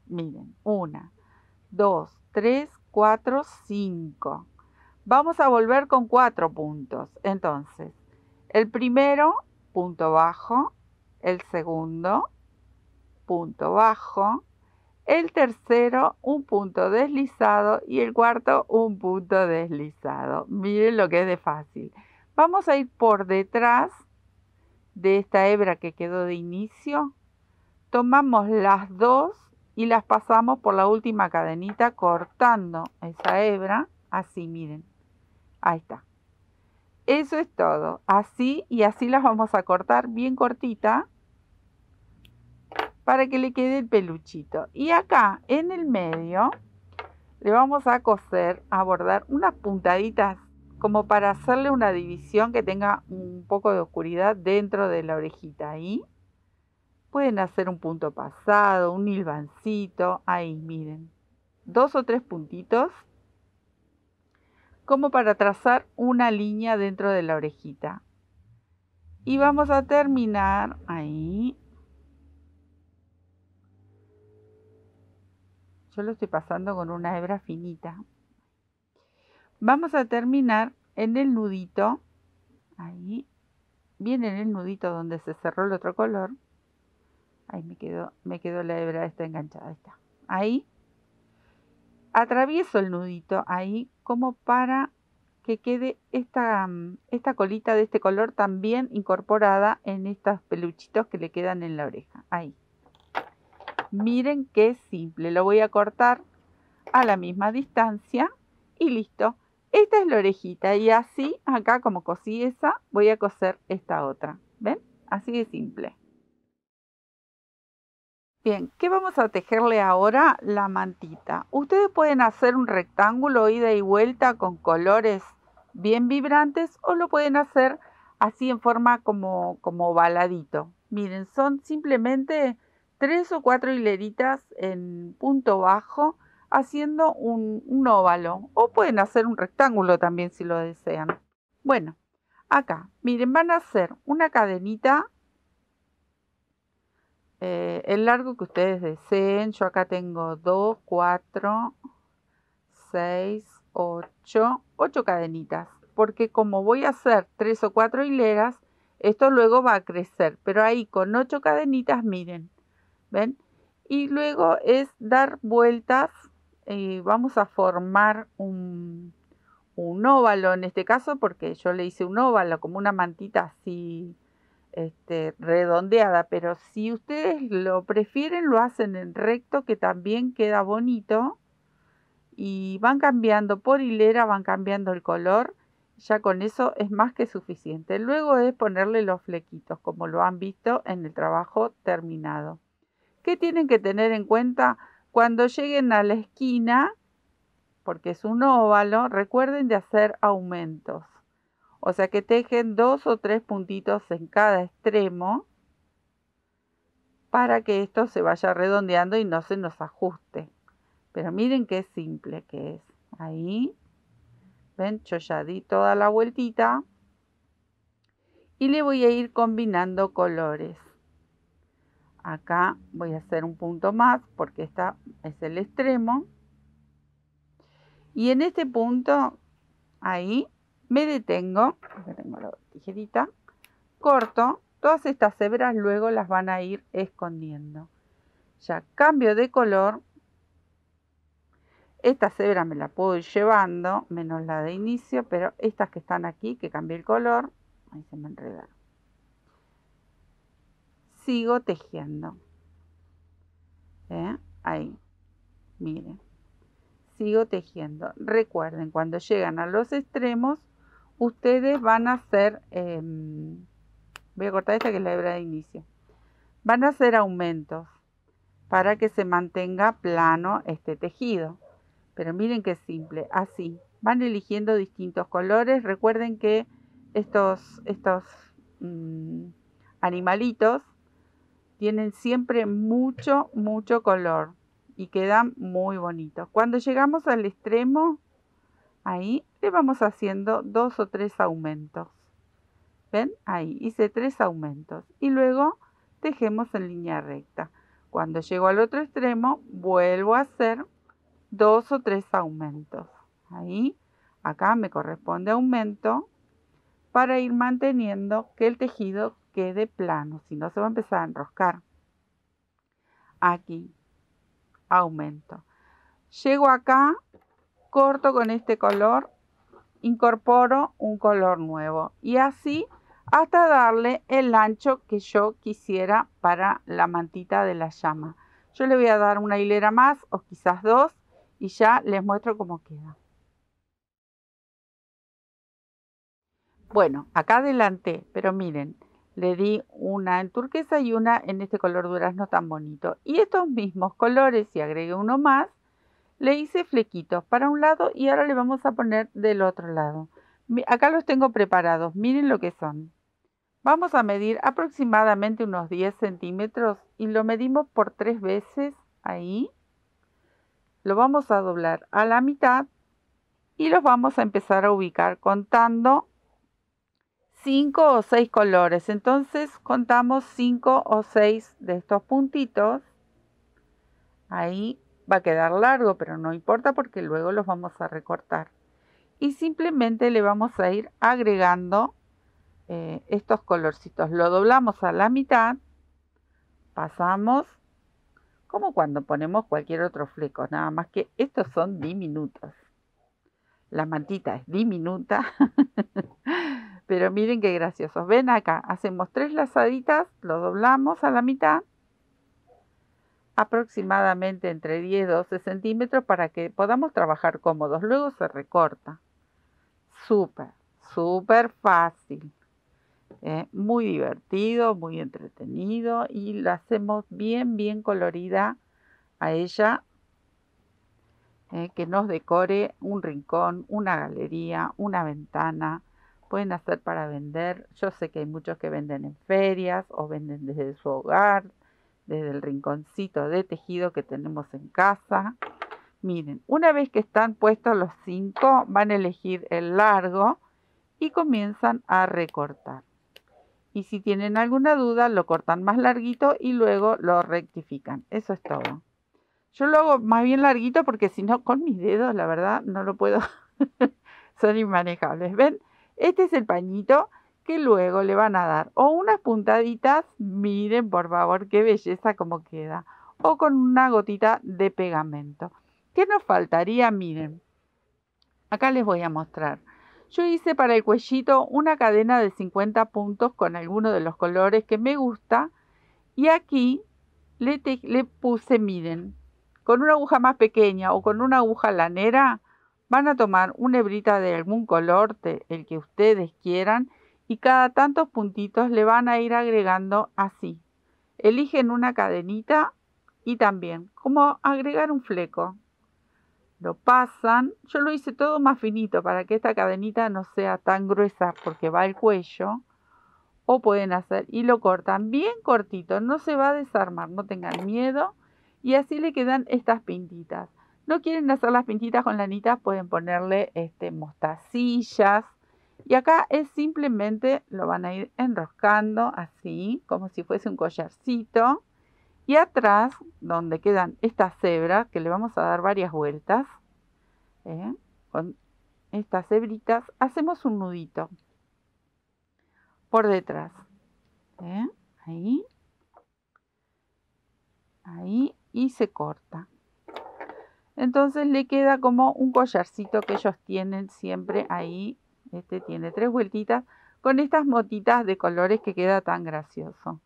miren, una, dos, tres, cuatro, cinco. Vamos a volver con cuatro puntos. Entonces, el primero, punto bajo, el segundo, punto bajo, el tercero, un punto deslizado y el cuarto, un punto deslizado. Miren lo que es de fácil. Vamos a ir por detrás de esta hebra que quedó de inicio. Tomamos las dos y las pasamos por la última cadenita cortando esa hebra. Así, miren. Ahí está. Eso es todo. Así y así las vamos a cortar bien cortita para que le quede el peluchito. Y acá en el medio le vamos a coser, a bordar unas puntaditas como para hacerle una división que tenga un poco de oscuridad dentro de la orejita ahí. Pueden hacer un punto pasado, un hilvancito, ahí miren, dos o tres puntitos como para trazar una línea dentro de la orejita. Y vamos a terminar ahí. Yo lo estoy pasando con una hebra finita. Vamos a terminar en el nudito. Ahí. Bien en el nudito donde se cerró el otro color. Ahí me quedó, me quedó la hebra esta enganchada. está. Ahí atravieso el nudito ahí como para que quede esta, mm, esta colita de este color también incorporada en estos peluchitos que le quedan en la oreja. Ahí. Miren qué simple. Lo voy a cortar a la misma distancia y listo. Esta es la orejita y así acá como cosí esa voy a coser esta otra. ¿Ven? Así de simple. Bien, ¿qué vamos a tejerle ahora? La mantita. Ustedes pueden hacer un rectángulo ida y vuelta con colores bien vibrantes o lo pueden hacer así en forma como, como baladito. Miren, son simplemente tres o cuatro hileritas en punto bajo haciendo un, óvalo o pueden hacer un rectángulo también si lo desean. Bueno, acá, miren, van a hacer una cadenita eh, el largo que ustedes deseen. Yo acá tengo 2, 4, 6, 8, 8 cadenitas. Porque como voy a hacer 3 o 4 hileras, esto luego va a crecer. Pero ahí con 8 cadenitas, miren. Y luego es dar vueltas. y vamos a formar un, un óvalo en este caso porque yo le hice un óvalo como una mantita así este, redondeada, pero si ustedes lo prefieren, lo hacen en recto, que también queda bonito. Y van cambiando por hilera, van cambiando el color. Ya con eso es más que suficiente. Luego es ponerle los flequitos, como lo han visto en el trabajo terminado. ¿Qué tienen que tener en cuenta cuando lleguen a la esquina? Porque es un óvalo, recuerden de hacer aumentos. O sea que tejen dos o tres puntitos en cada extremo para que esto se vaya redondeando y no se nos ajuste. Pero miren qué simple que es. Ahí. ¿Ven? Yo ya di toda la vueltita. Y le voy a ir combinando colores. Acá voy a hacer un punto más porque este es el extremo. Y en este punto, ahí, me detengo, tengo la tijerita, corto, todas estas hebras luego las van a ir escondiendo. Ya cambio de color, esta hebras me la puedo ir llevando, menos la de inicio, pero estas que están aquí, que cambié el color, ahí se me enredaron. Sigo tejiendo. ¿Eh? Ahí, miren. Sigo tejiendo. Recuerden, cuando llegan a los extremos, ustedes van a hacer, em, voy a cortar esta que es la hebra de inicio, van a hacer aumentos para que se mantenga plano este tejido. Pero miren qué simple, así. Van eligiendo distintos colores. Recuerden que estos, estos mm, animalitos tienen siempre mucho, mucho color y quedan muy bonitos. Cuando llegamos al extremo, ahí le vamos haciendo dos o tres aumentos. ¿Ven? Ahí hice tres aumentos y luego tejemos en línea recta. Cuando llego al otro extremo, vuelvo a hacer dos o tres aumentos. Ahí, acá me corresponde aumento para ir manteniendo que el tejido quede plano, si no se va a empezar a enroscar. Aquí, aumento. Llego acá, corto con este color, incorporo un color nuevo y así hasta darle el ancho que yo quisiera para la mantita de la llama. Yo le voy a dar una hilera más o quizás dos y ya les muestro cómo queda. Bueno, acá adelante, pero miren, le di una en turquesa y una en este color durazno tan bonito. Y estos mismos colores, y agregué uno más, le hice flequitos para un lado y ahora le vamos a poner del otro lado. Acá los tengo preparados, miren lo que son. Vamos a medir aproximadamente unos 10 centímetros y lo medimos por tres veces ahí. Lo vamos a doblar a la mitad y los vamos a empezar a ubicar contando 5 o 6 colores. Entonces contamos 5 o 6 de estos puntitos. Ahí va a quedar largo, pero no importa porque luego los vamos a recortar. Y simplemente le vamos a ir agregando eh, estos colorcitos. Lo doblamos a la mitad, pasamos, como cuando ponemos cualquier otro fleco, nada más que estos son diminutos. La mantita es diminuta, (laughs) pero miren qué graciosos. Ven acá, hacemos tres lazaditas, lo doblamos a la mitad, aproximadamente entre 10 y 12 centímetros para que podamos trabajar cómodos. Luego se recorta. Súper, súper fácil. ¿eh? muy divertido, muy entretenido y la hacemos bien, bien colorida a ella, ¿eh? que nos decore un rincón, una galería, una ventana. Pueden hacer para vender. Yo sé que hay muchos que venden en ferias o venden desde su hogar, desde el rinconcito de tejido que tenemos en casa. Miren, una vez que están puestos los cinco, van a elegir el largo y comienzan a recortar y si tienen alguna duda lo cortan más larguito y luego lo rectifican. Eso es todo. Yo lo hago más bien larguito porque si no con mis dedos la verdad no lo puedo. (laughs) Son inmanejables. ¿Ven? Este es el pañito que luego le van a dar o unas puntaditas, miren por favor qué belleza como queda, o con una gotita de pegamento. ¿Qué nos faltaría? Miren, acá les voy a mostrar. Yo hice para el cuellito una cadena de 50 puntos con alguno de los colores que me gusta y aquí le, le puse, miren, con una aguja más pequeña o con una aguja lanera van a tomar una hebrita de algún color, el que ustedes quieran, y cada tantos puntitos le van a ir agregando así. Eligen una cadenita y también como agregar un fleco lo pasan. Yo lo hice todo más finito para que esta cadenita no sea tan gruesa porque va al cuello. O pueden hacer y lo cortan bien cortito, no se va a desarmar, no tengan miedo. Y así le quedan estas pintitas. No quieren hacer las pintitas con lanitas, pueden ponerle este, mostacillas. Y acá es simplemente, lo van a ir enroscando así, como si fuese un collarcito. Y atrás, donde quedan estas cebras, que le vamos a dar varias vueltas, ¿eh? con estas cebritas, hacemos un nudito por detrás. ¿eh? Ahí. Ahí. Y se corta. Entonces le queda como un collarcito que ellos tienen siempre ahí. Este tiene tres vueltitas con estas motitas de colores que queda tan gracioso.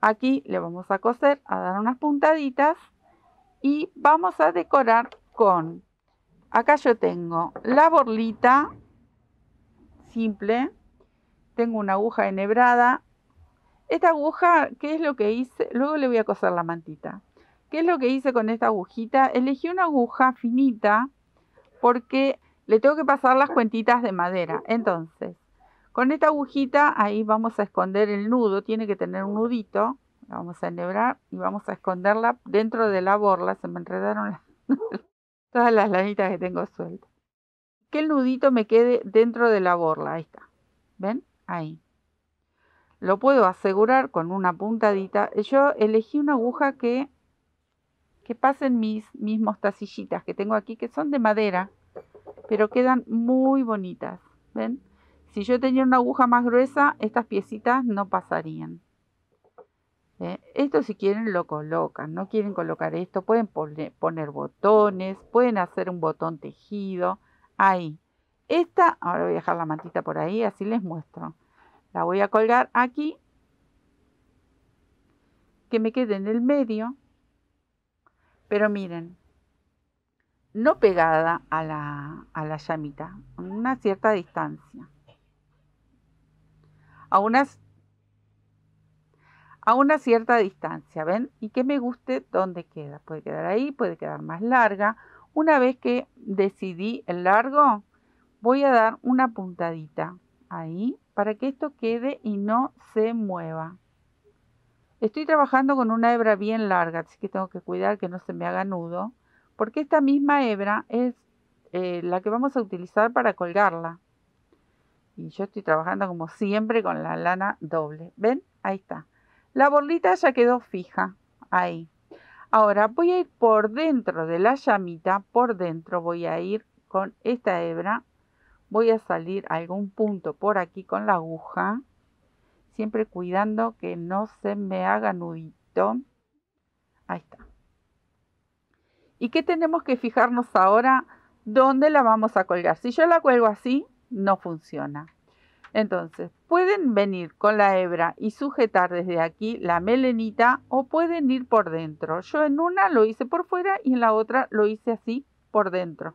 Aquí le vamos a coser, a dar unas puntaditas y vamos a decorar con, acá yo tengo la borlita simple, tengo una aguja enhebrada Esta aguja, ¿qué es lo que hice? Luego le voy a coser la mantita. ¿Qué es lo que hice con esta agujita? Elegí una aguja finita porque le tengo que pasar las cuentitas de madera. Entonces, con esta agujita ahí vamos a esconder el nudo. Tiene que tener un nudito. La vamos a enhebrar y vamos a esconderla dentro de la borla. Se me enredaron (laughs) todas las lanitas que tengo sueltas. Que el nudito me quede dentro de la borla. Ahí está. ¿Ven? Ahí. Lo puedo asegurar con una puntadita. Yo elegí una aguja que, que pasen mis, mis mostacillitas que tengo aquí, que son de madera, pero quedan muy bonitas. ¿Ven? Si yo tenía una aguja más gruesa, estas piecitas no pasarían. ¿Eh? Esto si quieren lo colocan, no quieren colocar esto, pueden poner botones, pueden hacer un botón tejido, ahí. Esta, ahora voy a dejar la mantita por ahí, así les muestro. La voy a colgar aquí, que me quede en el medio, pero miren, no pegada a la, a la llamita, a una cierta distancia. A a una cierta distancia, ¿ven? Y que me guste dónde queda. Puede quedar ahí, puede quedar más larga. Una vez que decidí el largo, voy a dar una puntadita ahí para que esto quede y no se mueva. Estoy trabajando con una hebra bien larga, así que tengo que cuidar que no se me haga nudo, porque esta misma hebra es eh, la que vamos a utilizar para colgarla. Y yo estoy trabajando como siempre con la lana doble. ¿Ven? Ahí está. La borlita ya quedó fija. Ahí. Ahora voy a ir por dentro de la llamita, por dentro voy a ir con esta hebra voy a salir a algún punto por aquí con la aguja, siempre cuidando que no se me haga nudito. Ahí está. ¿Y qué tenemos que fijarnos ahora? ¿Dónde la vamos a colgar? Si yo la cuelgo así, no funciona. Entonces, pueden venir con la hebra y sujetar desde aquí la melenita o pueden ir por dentro. Yo en una lo hice por fuera y en la otra lo hice así por dentro.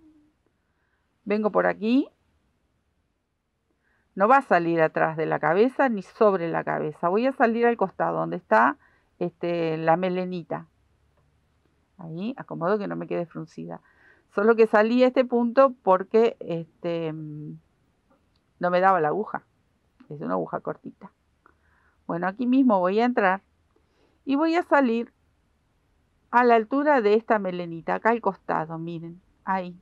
Vengo por aquí, no va a salir atrás de la cabeza ni sobre la cabeza. Voy a salir al costado donde está este, la melenita. Ahí, acomodo que no me quede fruncida. Solo que salí a este punto porque este, no me daba la aguja. Es una aguja cortita. Bueno, aquí mismo voy a entrar y voy a salir a la altura de esta melenita, acá al costado, miren, ahí.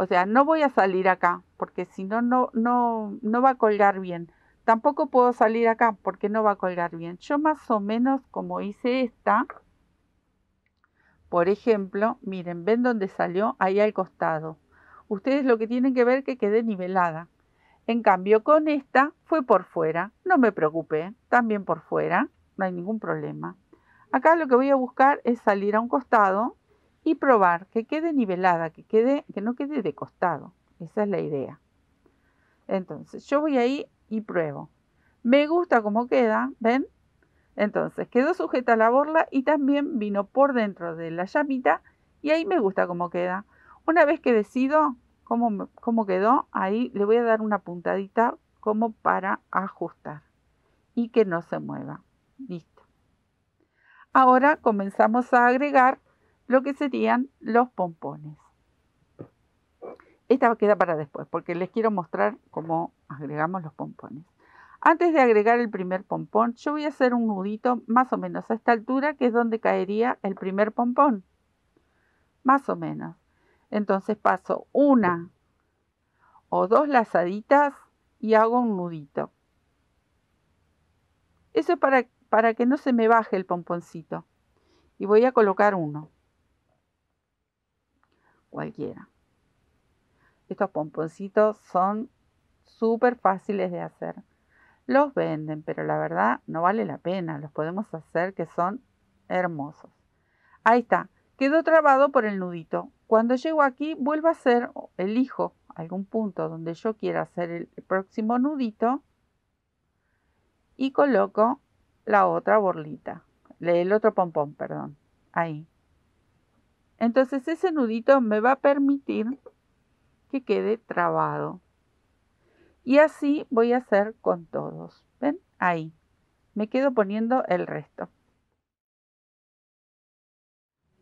O sea, no voy a salir acá porque si no, no, no va a colgar bien. Tampoco puedo salir acá porque no va a colgar bien. Yo más o menos como hice esta, por ejemplo, miren, ven dónde salió, ahí al costado. Ustedes lo que tienen que ver que quede nivelada. En cambio, con esta fue por fuera. No me preocupe, también por fuera, no hay ningún problema. Acá lo que voy a buscar es salir a un costado y probar que quede nivelada, que, quede, que no quede de costado. Esa es la idea. Entonces, yo voy ahí y pruebo. Me gusta cómo queda, ¿ven? Entonces, quedó sujeta la borla y también vino por dentro de la llamita y ahí me gusta cómo queda. Una vez que decido cómo, cómo quedó, ahí le voy a dar una puntadita como para ajustar y que no se mueva. Listo. Ahora comenzamos a agregar lo que serían los pompones. Esta queda para después porque les quiero mostrar cómo agregamos los pompones. Antes de agregar el primer pompón, yo voy a hacer un nudito más o menos a esta altura, que es donde caería el primer pompón. Más o menos. Entonces paso una o dos lazaditas y hago un nudito. Eso es para, para que no se me baje el pomponcito. Y voy a colocar uno cualquiera. Estos pomponcitos son súper fáciles de hacer. Los venden, pero la verdad no vale la pena. Los podemos hacer que son hermosos. Ahí está. Quedó trabado por el nudito. Cuando llego aquí, vuelvo a hacer, elijo algún punto donde yo quiera hacer el próximo nudito y coloco la otra borlita, el otro pompón, perdón, ahí. Entonces ese nudito me va a permitir que quede trabado. Y así voy a hacer con todos. ¿Ven? ahí. Me quedo poniendo el resto.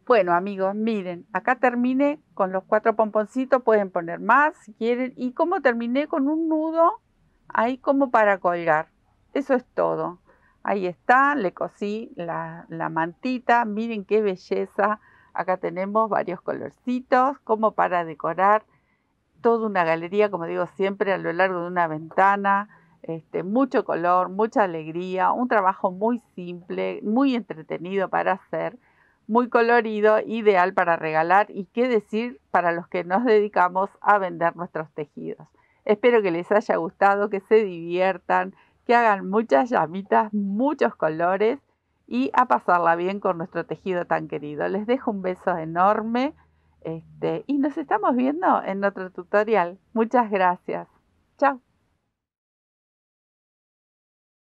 Bueno amigos, miren, acá terminé con los cuatro pomponcitos, pueden poner más si quieren. Y como terminé con un nudo ahí como para colgar. Eso es todo. Ahí está, le cosí la, la mantita, miren qué belleza. Acá tenemos varios colorcitos como para decorar toda una galería, como digo siempre, a lo largo de una ventana. Este, mucho color, mucha alegría, un trabajo muy simple, muy entretenido para hacer muy colorido, ideal para regalar y qué decir para los que nos dedicamos a vender nuestros tejidos. Espero que les haya gustado, que se diviertan, que hagan muchas llamitas, muchos colores y a pasarla bien con nuestro tejido tan querido. Les dejo un beso enorme este, y nos estamos viendo en otro tutorial. Muchas gracias. Chao.